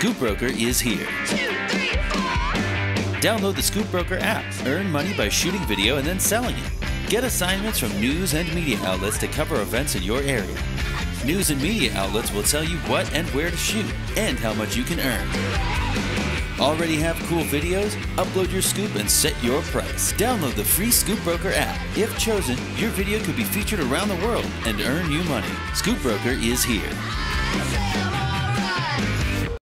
ScoopBroker is here. Download the ScoopBroker app. Earn money by shooting video and then selling it. Get assignments from news and media outlets to cover events in your area. News and media outlets will tell you what and where to shoot and how much you can earn. Already have cool videos? Upload your scoop and set your price. Download the free ScoopBroker app. If chosen, your video could be featured around the world and earn you money. ScoopBroker is here.